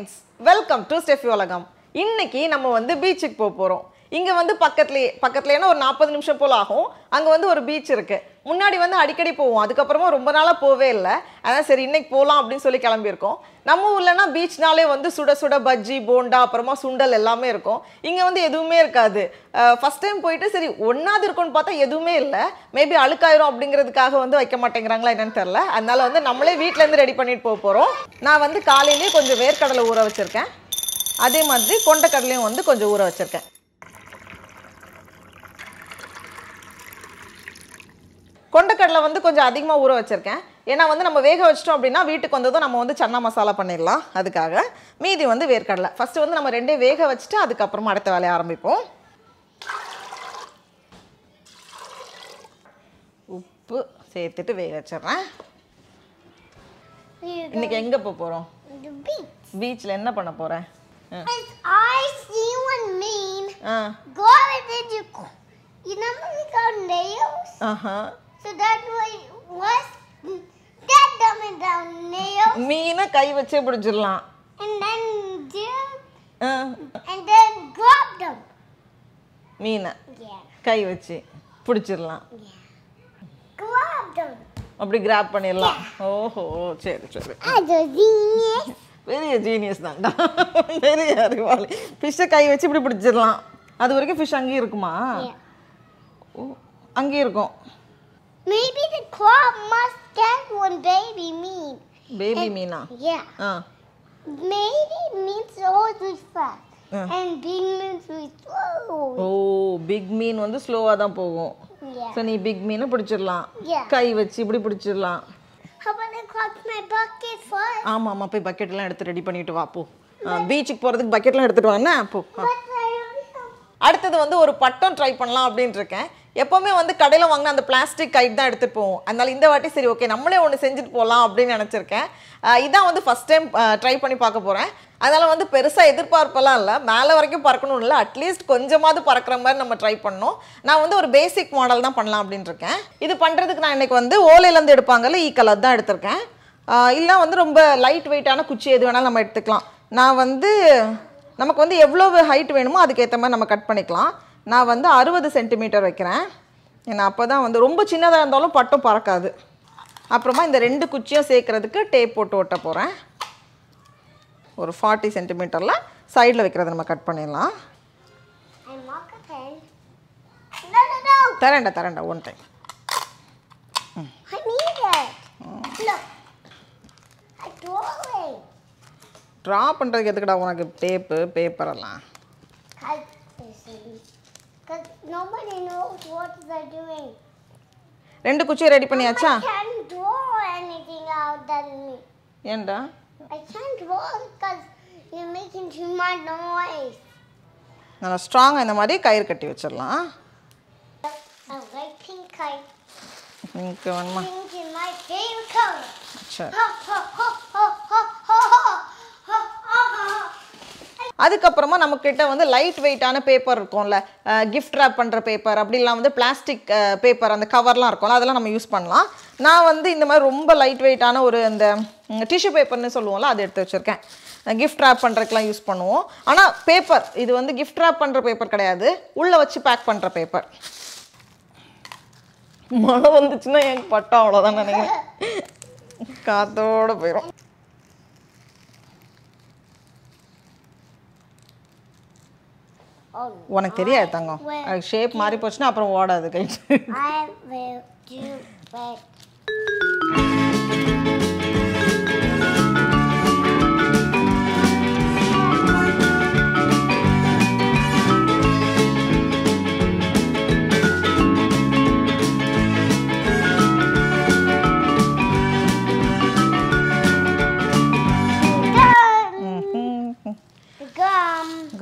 Friends welcome to Steffi உலகம் இன்னைக்கு நம்ம வந்து பீச்சுக்கு போக போகிறோம் இங்கே வந்து பக்கத்துலேயே பக்கத்துலேனா ஒரு நாற்பது நிமிஷம் போல் ஆகும். அங்கே வந்து ஒரு பீச் இருக்குது முன்னாடி வந்து அடிக்கடி போவோம். அதுக்கப்புறமா ரொம்ப நாளாக போவே இல்லை. அதான் சரி இன்னைக்கு போகலாம் அப்படின்னு சொல்லி கிளம்பியிருக்கோம். நம்ம ஊர்லனா பீச்னாலே வந்து சுட சுட பஜ்ஜி போண்டா அப்புறமா சுண்டல் எல்லாமே இருக்கும். இங்கே வந்து எதுவுமே இருக்காது. ஃபஸ்ட் டைம் போயிட்டு சரி ஒன்றாவது இருக்கும்னு பார்த்தா எதுவுமே இல்லை. மேபி அழுக்காயிரும் அப்படிங்கிறதுக்காக வந்து வைக்க மாட்டேங்கிறாங்களா என்னன்னு தெரில அதனால வந்து நம்மளே வீட்டிலேருந்து ரெடி பண்ணிட்டு போக போகிறோம் நான் வந்து காலையிலேயே கொஞ்சம் வேர்க்கடலை ஊற வச்சுருக்கேன். அதே மாதிரி கொண்டக்கடலையும் வந்து கொஞ்சம் ஊற வச்சுருக்கேன். கொண்டக்கடலை வந்து கொஞ்சம் அதிகமாக ஊற வச்சுருக்கேன். ஏன்னா வந்து நம்ம வேக வச்சிட்டோம் அப்படின்னா வீட்டுக்கு வந்ததும் நம்ம வந்து சன்னா மசாலா பண்ணிடலாம். அதுக்காக மீதி வந்து வேர்க்கடலை. ஃபஸ்ட்டு வந்து நம்ம ரெண்டே வேக வச்சுட்டு அதுக்கப்புறமா அடுத்த வேலையை ஆரம்பிப்போம். உப்பு சேர்த்துட்டு வேக வச்சிடுறேன். இன்னைக்கு எங்கே போக போகிறோம். பீச்சில் என்ன பண்ண போகிறேன் ஆ. Go So that was that dumb and down nails. மீனை கை வச்சே பிடிச்சிடலாம். And then do ah. And then grab them. மீனை Yeah. கை வச்சு பிடிச்சிடலாம். Yeah. Grab them. அப்படி கிராப் பண்ணிடலாம். ஓஹோ சரி சரி. a genius. பெரிய ஜீனியஸ் தான்டா. பெரிய அறிவாளி. ஃபிஷ்ஷை கை வச்சு இப்படி பிடிச்சிடலாம். அது வரைக்கும் ஃபிஷ் அங்கேயும் இருக்குமா. ஓ அங்கேயும் இருக்கும். Maybe the club must get one baby mean. Baby and, Mina. Yeah. Uh. Maybe means always with fast. Uh. And big means with slow. Oh, big mean வந்து ஸ்லோவா தான் போகும். Yeah. So நீ big mean பிடிச்சிரலாம். Yeah. கை வச்சு இப்படி பிடிச்சிரலாம். How about I clutch my bucket first? ஆமா ஆமா போய் பக்கெட் எல்லாம் எடுத்து ரெடி பண்ணிட்டு வா போ. பீச்சுக்கு போறதுக்கு பக்கெட் எல்லாம் எடுத்துட்டு வாண்ணா போ. அடுத்தது வந்து ஒரு பட்டம் ட்ரை பண்ணலாம் அப்படின்னு இருக்கேன் எப்போவுமே வந்து கடையில் வாங்கின அந்த பிளாஸ்டிக் கைட் தான் எடுத்துகிட்டு போவோம். அதனால் இந்த வாட்டி சரி ஓகே நம்மளே ஒன்று செஞ்சுட்டு போகலாம் அப்படின்னு நினச்சிருக்கேன். இதான் வந்து ஃபஸ்ட் டைம் ட்ரை பண்ணி பார்க்க போகிறேன் அதனால் வந்து பெருசாக எதிர்பார்ப்பெல்லாம் இல்லை. மேலே வரைக்கும் பறக்கணும் இல்லை. அட்லீஸ்ட் கொஞ்சமாவது பறக்கிற மாதிரி நம்ம ட்ரை பண்ணோம் நான் வந்து ஒரு பேசிக் மாடல் தான் பண்ணலாம் அப்படின்னு இருக்கேன் இது பண்ணுறதுக்கு நான் இன்றைக்கி வந்து ஓலையிலேருந்து எடுப்பாங்கல்ல ஈ கலர் தான் எடுத்திருக்கேன். இல்லை வந்து ரொம்ப லைட் வெயிட்டான குச்சி எது வேணாலும் நம்ம எடுத்துக்கலாம். நான் வந்து நமக்கு வந்து எவ்வளோ ஹைட் வேணுமோ அதுக்கேற்ற மாதிரி நம்ம கட் பண்ணிக்கலாம். நான் வந்து அறுபது சென்டிமீட்டர் வைக்கிறேன். ஏன்னா அப்போ தான் வந்து ரொம்ப சின்னதாக இருந்தாலும் பட்டம் பறக்காது. அப்புறமா இந்த ரெண்டு குச்சியும் சேர்க்கறதுக்கு டேப் போட்டு ஒட்ட போகிறேன் ஒரு ஃபார்ட்டி சென்டிமீட்டரில் சைடில் வைக்கிறத நம்ம கட் பண்ணிடலாம். தரேன்டா தரேன்டா ஒன் டைம். ட்ரா பண்ணுறதுக்கு எதுக்குடா உனக்கு டேப்பு பேப்பரெல்லாம் ரெண்டு குச்சி ரெடி பண்ணியாச்சா? ஏன்டா நல்லா ஸ்ட்ராங்காக இந்த மாதிரி கயிறு கட்டி வச்சிடலாம். பிங்க் வேணுமா சரி அதுக்கப்புறமா நம்மக்கிட்ட வந்து லைட் வெயிட்டான பேப்பர் இருக்கும்ல கிஃப்ட் ரேப் பண்ணுற பேப்பர் அப்படிலாம் வந்து பிளாஸ்டிக் பேப்பர் அந்த கவர்லாம் இருக்கும்ல அதெல்லாம் நம்ம யூஸ் பண்ணலாம். நான் வந்து இந்த மாதிரி ரொம்ப லைட் வெயிட்டான ஒரு அந்த டிஷ்யூ பேப்பர்னு சொல்லுவோம்ல அதை எடுத்து வச்சுருக்கேன். கிஃப்ட் ரேப் பண்ணுறதுக்குலாம் யூஸ் பண்ணுவோம். ஆனால் பேப்பர் இது வந்து கிஃப்ட் ரேப் பண்ணுற பேப்பர் கிடையாது. உள்ளே வச்சு பேக் பண்ணுற பேப்பர் மழை வந்துச்சுன்னா எனக்கு பட்டம் அவ்வளோதான் நினைக்கிறேன். காத்தோடு போயிடும் உனக்கு தெரியாது தங்கம். அது ஷேப் மாறி போச்சுன்னா அப்புறம் ஓடாது கை.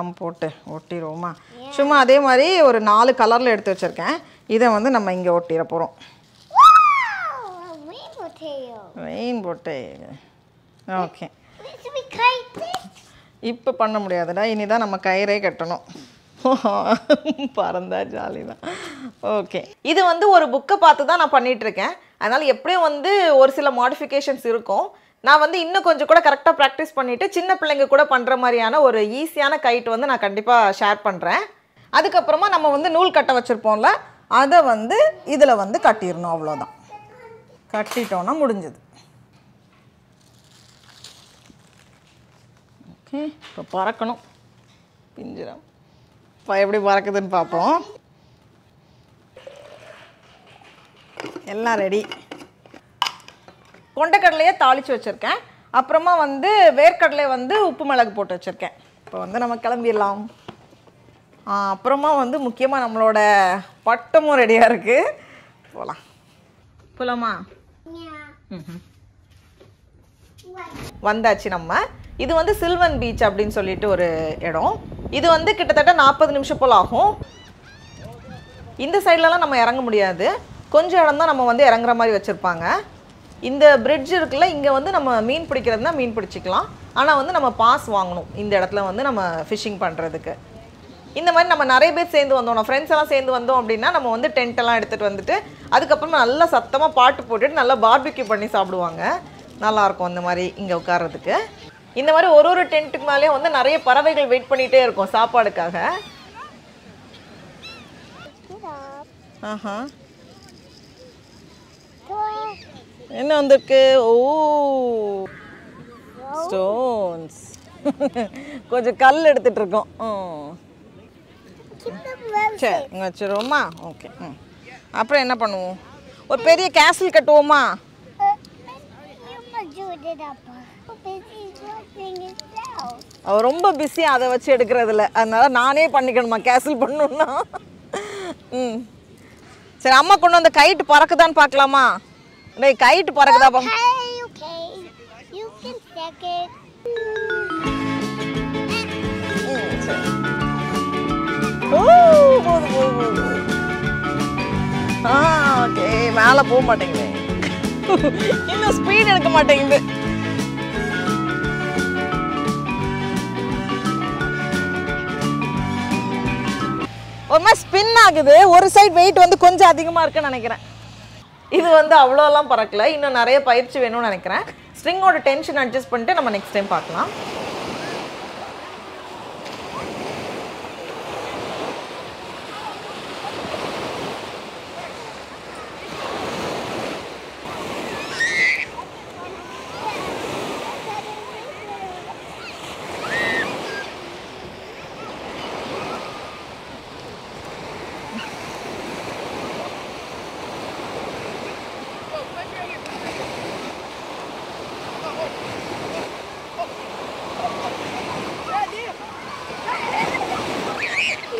கம் போட்டு ஒட்டிடுவோமா சும்மா அதே மாதிரி ஒரு நாலு கலரில் எடுத்து வச்சுருக்கேன். இதை வந்து நம்ம இங்கே ஒட்டிட போகிறோம். ரெயின் போட்டு ஓகே. இப்போ பண்ண முடியாதுடா. இனிதான் நம்ம கயிறே கட்டணும். பறந்தா ஜாலி தான். ஓகே இது வந்து ஒரு புக்கை பார்த்து தான் நான் பண்ணிட்டு இருக்கேன். அதனால் எப்படியும் வந்து ஒரு சில மாடிஃபிகேஷன்ஸ் இருக்கும். நான் வந்து இன்னும் கொஞ்சம் கூட கரெக்டாக ப்ராக்டிஸ் பண்ணிவிட்டு சின்ன பிள்ளைங்க கூட பண்ணுற மாதிரியான ஒரு ஈஸியான கைட் வந்து நான் கண்டிப்பாக ஷேர் பண்ணுறேன் அதுக்கப்புறமா நம்ம வந்து நூல் கட்ட வச்சுருப்போம்ல அதை வந்து இதில் வந்து கட்டிடணும் அவ்வளோதான் கட்டிட்டோன்னா முடிஞ்சது. ஓகே இப்போ பறக்கணும். பிஞ்சிரம். இப்போ எப்படி பறக்குதுன்னு பார்ப்போம். எல்லாம் ரெடி கொண்டக்கடலையே தாளித்து வச்சுருக்கேன். அப்புறமா வந்து வேர்க்கடலை வந்து உப்பு மிளகு போட்டு வச்சுருக்கேன். இப்போ வந்து நம்ம கிளம்பிடலாம். அப்புறமா வந்து முக்கியமாக நம்மளோட பட்டமும் ரெடியாக இருக்குது போகலாம் போகலாமா? வந்தாச்சு நம்ம. இது வந்து சில்வன் பீச் அப்படின்னு சொல்லிட்டு ஒரு இடம். இது வந்து கிட்டத்தட்ட நாற்பது நிமிஷம் போல் ஆகும். இந்த சைட்லலாம் நம்ம இறங்க முடியாது. கொஞ்சம் இடம் தான் நம்ம வந்து இறங்குற மாதிரி வச்சுருப்பாங்க. இந்த பிரிட்ஜ் இருக்குல்ல இங்கே வந்து நம்ம மீன் பிடிக்கிறதுனா மீன் பிடிச்சிக்கலாம். ஆனால் வந்து நம்ம பாஸ் வாங்கணும் இந்த இடத்துல வந்து நம்ம ஃபிஷிங் பண்ணுறதுக்கு இந்த மாதிரி நம்ம நிறைய பேர் சேர்ந்து வந்தோம். ஃப்ரெண்ட்ஸ் எல்லாம் சேர்ந்து வந்தோம் அப்படின்னா நம்ம வந்து டென்ட் எல்லாம் எடுத்துகிட்டு வந்துட்டு அதுக்கப்புறமா நல்லா சத்தமாக பாட்டு போட்டுட்டு நல்லா பார்பிக்யூ பண்ணி சாப்பிடுவாங்க. நல்லா இருக்கும் அந்த மாதிரி இங்கே உட்கார்றதுக்கு. இந்த மாதிரி ஒரு ஒரு டென்ட்டுக்கு மேலேயும் வந்து நிறைய பறவைகள் வெயிட் பண்ணிகிட்டே இருக்கும் சாப்பாடுக்காக. ஆஹா. என்ன வந்திருக்கு? ஓ ஸ்டோன்ஸ் கொஞ்சம் கல் எடுத்துட்டு இருக்கோம். சரி வச்சிருவோமா? ஓகே ம். அப்புறம் என்ன பண்ணுவோம்? ஒரு பெரிய கேசல் கட்டுவோமா? அவ ரொம்ப பிஸி அதை வச்சு எடுக்கிறதுல அதனால நானே பண்ணிக்கணுமா? கேசல் பண்ணணும்னா. ம். சரி அம்மா கொண்டு வந்த கைட்டு பறக்குதான்னு பார்க்கலாமா? டேய் கைட்டு பறக்குதா பா. போது ஆ ஓகே. மேலே போக மாட்டேங்குது. இன்னும் ஸ்பீட் எடுக்க மாட்டேங்குது. ஒரு மாதிரி ஸ்பின் ஆகுது. ஒரு சைடு வெயிட் வந்து கொஞ்சம் அதிகமாக இருக்குன்னு நினைக்கிறேன். இது வந்து அவ்வளோலாம் பறக்கலை. இன்னும் நிறைய பயிற்சி வேணும்னு நினைக்கிறேன். ஸ்ட்ரிங்கோட டென்ஷன் அட்ஜஸ்ட் பண்ணிட்டு நம்ம நெக்ஸ்ட் டைம் பார்க்கலாம்.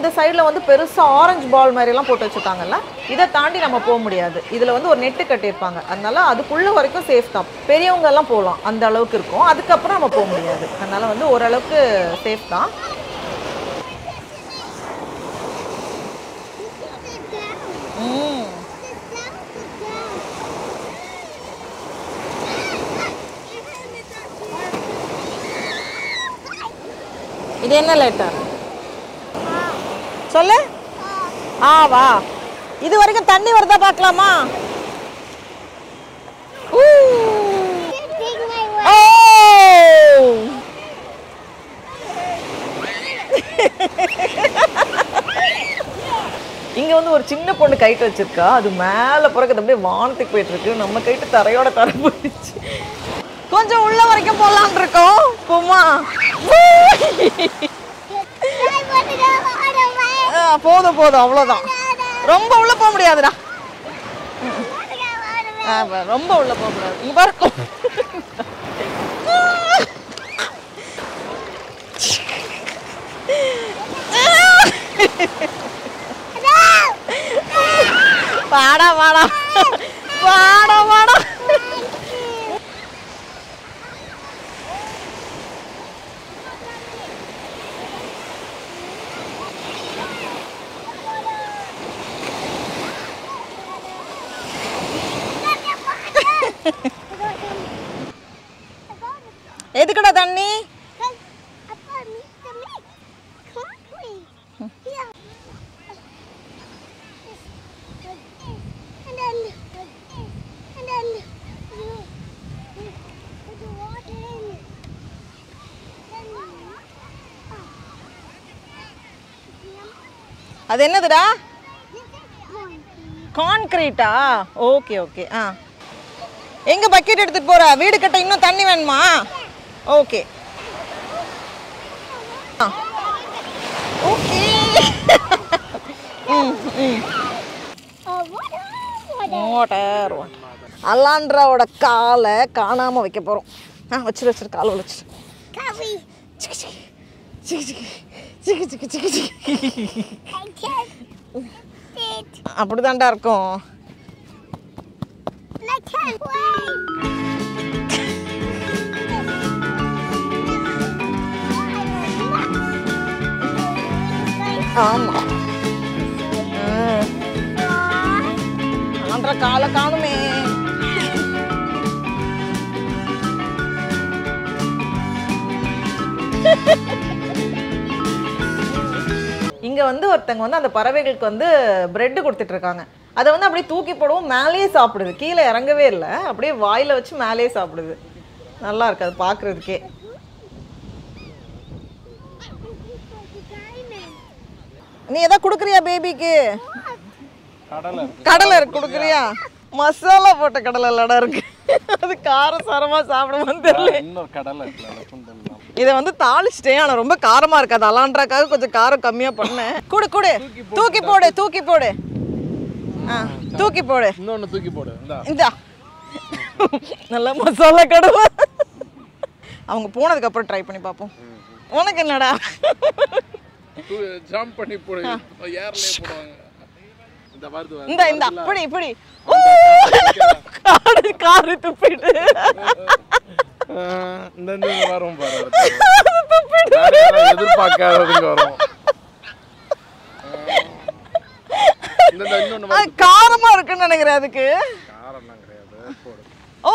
அந்த சைடில் வந்து பெருசாக ஆரஞ்சு பால் மாதிரிலாம் போட்டு வச்சுருக்காங்கல்ல இதை தாண்டி நம்ம போக முடியாது. இதில் வந்து ஒரு நெட்டு கட்டியிருப்பாங்க. அதனால அதுக்குள்ளே வரைக்கும் சேஃப் தான். பெரியவங்கெல்லாம் போகலாம். அந்த அளவுக்கு இருக்கும். அதுக்கப்புறம் நம்ம போக முடியாது. அதனால் வந்து ஓரளவுக்கு சேஃப் தான். இது என்ன லெட்டர் சொல்லு. ஆ. வா. இது வரைக்கும் தண்ணி வருதா பார்க்கலாமா? இங்க வந்து ஒரு சின்ன பொண்ணு கைட்டு வச்சிருக்கா. அது மேல பிறகு அப்படியே வானத்துக்கு போயிட்டு இருக்கு நம்ம கைட்டு தரையோட தர போயிடுச்சு. கொஞ்சம் உள்ள வரைக்கும் போலான் இருக்கோம். போமா I want to go all the way. ஆ, போதும் போதும் அவ்வளோதான் ரொம்ப உள்ள போக முடியாதுடா. ரொம்ப உள்ள போக கூடாது இங்க பாரு வாடா வாடா வாடா வாடா எதுக்குடா தண்ணி Appa, meet the milk. Concrete. Yeah. Like this. And then like this. And then you, you put the water in. எதுக்குடா தண்ணி? அது என்னதுடா? கான்கிரீட்டா ஓகே ஓகே ஆ. எங்கே பக்கெட் எடுத்துகிட்டு போகிற வீடு கட்ட இன்னும் தண்ணி வேணுமா? ஓகே. ஓகே. வாட்டர் அலாண்ட்ராவோட காலை காணாம வைக்க போறோம். ஆ வச்சிரு வச்சிரு காலை வச்சிரு Curry. சிக்கி ஆமா. ஆண்ட கால காணுமே இங்க வந்து ஒருத்தங்க வந்து அந்த பறவைகளுக்கு வந்து பிரெட் கொடுத்துட்டு இருக்காங்க. அதை வந்து அப்படியே தூக்கி போடவும் மேலேயே சாப்பிடுது. கீழே இறங்கவே இல்லை. அப்படியே வாயில வச்சு மேலேயே சாப்பிடுது. நல்லா இருக்கு அது பார்க்கிறதுக்கே. நீ எதாவது கொடுக்குறியா பேபிக்கு கடலை இருக்கு. கொடுக்குறியா? மசாலா போட்ட கடலை இல்லடா இருக்கு. அது காரம் சாரமா சாப்பிடுமான்னு தெரியல. இன்னொரு கடலை இதை வந்து தாளிச்சிட்டேன் ஆனால் ரொம்ப காரமா இருக்கு. அது அலான்றாக்காக கொஞ்சம் காரம் கம்மியா பண்ணேன். கொடு கொடு. தூக்கி போடு தூக்கி போடு. ஆ தூக்கி போடு. இன்னொன்று தூக்கி போடு. இந்தா. நல்ல மசாலா கடலை. அவங்க போனதுக்கு அப்புறம் ட்ரை பண்ணி பார்ப்போம். உனக்கு என்னடா? ஜம்ப் பண்ணி போடுங்க ஏர்ல போடுவாங்க. இந்த வருது இந்த இந்த இப்படி இப்படி காடு காரு துப்பிட்டு. இந்த இந்த வரும் பாரு எதிர்பார்க்காததுங்க வரும். காரமா இருக்குன்னு நினைக்கிறேன் அதுக்கு. ஓ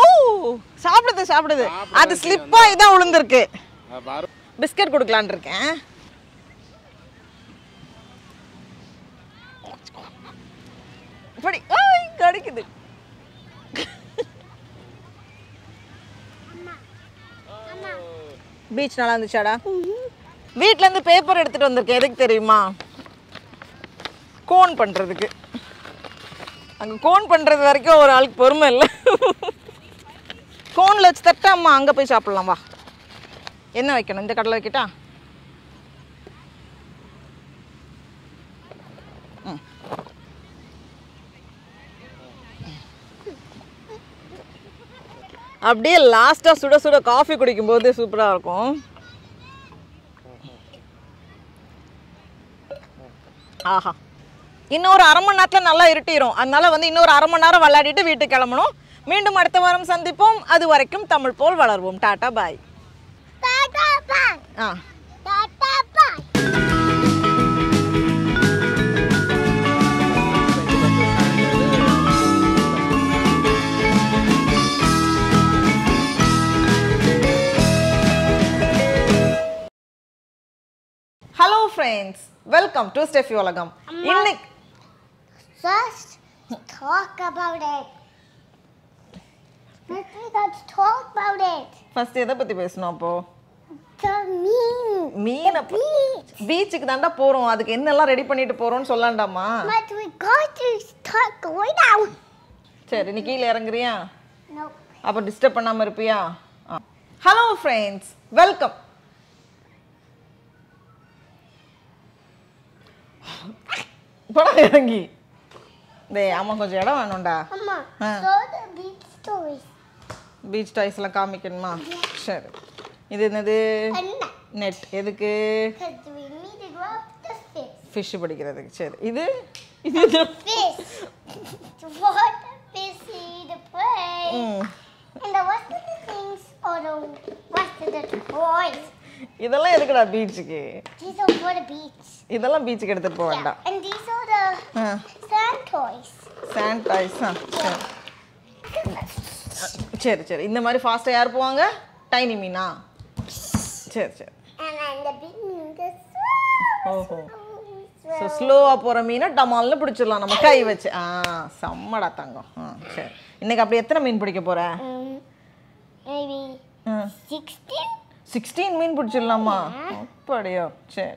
சாப்பிடுது சாப்பிடுது. அது ஸ்லிப் ஆகி தான் விழுந்திருக்கு பிஸ்கட் கொடுக்கலான் இருக்கேன். இப்படி கடிக்குது. பீச் நல்லா இருந்துச்சாடா? வீட்ல இருந்து பேப்பர் எடுத்துட்டு வந்திருக்கேன். எதுக்கு தெரியுமா? கோன் பண்றதுக்கு. அங்க கோன் பண்றது வரைக்கும் ஒரு ஆளுக்கு பொறுமை இல்லை. கோன்ல வச்சு தட்டாம்மா அங்க போய் சாப்பிடலாம் வா. என்ன வைக்கணும்? இந்த கடலை வைக்கட்டா? அப்படியே லாஸ்ட்டாக சுட சுட காஃபி குடிக்கும்போது சூப்பராக இருக்கும். ஆஹா. இன்னொரு அரை மணி நேரத்தில் நல்லா இருட்டிடும் அதனால வந்து இன்னொரு அரை மணி நேரம் விளையாடிட்டு வீட்டுக்கு கிளம்பணும். மீண்டும் அடுத்த வாரம் சந்திப்போம். அது வரைக்கும் தமிழ் போல் வளர்வோம். Tata bye. Ah. Friends welcome to Steffi உலகம் இன்னைக்கு first talk about it let's talk about it first எதை பத்தி பேசணும் அப்போ? மீன் மீன் பீச்சுக்கு தாண்டா போறோம். அதுக்கு என்னெல்லாம் ரெடி பண்ணிட்டு போறோம்னு சொல்லலாம்டாமா but we got to talk right now சரி நீ கீழ இறங்குறியா? அப்ப டிஸ்டர்ப் பண்ணாம இருப்பியா? ஹலோ ஃப்ரெண்ட்ஸ் வெல்கம் படம் இறங்கி டேய் அம்மா கொஞ்சம் இடம் வேணும்டா. பீச் டாய்ஸ்லாம் காமிக்கணுமா? சரி. இது என்னது? நெட் எதுக்கு? ஃபிஷ் பிடிக்கிறதுக்கு. சரி. இது? இது இதெல்லாம் எதுக்குடா பீச்சுக்கு These are for the beach. இதெல்லாம் பீச்சுக்கு எடுத்துகிட்டு போக. வேண்டாம். And these are the ஆ. sand toys. சாண்ட் டாய்ஸ் ஆ சரி. சரி சரி. இந்த மாதிரி ஃபாஸ்ட்டாக யார் போவாங்க? டைனி மீனா? சரி சரி. And the big. ஓஹோ. ஸோ ஸ்லோவாக போகிற மீனை டமால்னு பிடிச்சிடலாம். நம்ம கை வச்சு. ஆ செம்மடா தங்கம். ஆ சரி. இன்னைக்கு அப்படி எத்தனை மீன் பிடிக்க போகிற Um, maybe 16? சிக்ஸ்டீன் மீன் பிடிச்சிடலாமா? அப்படியோ? சரி.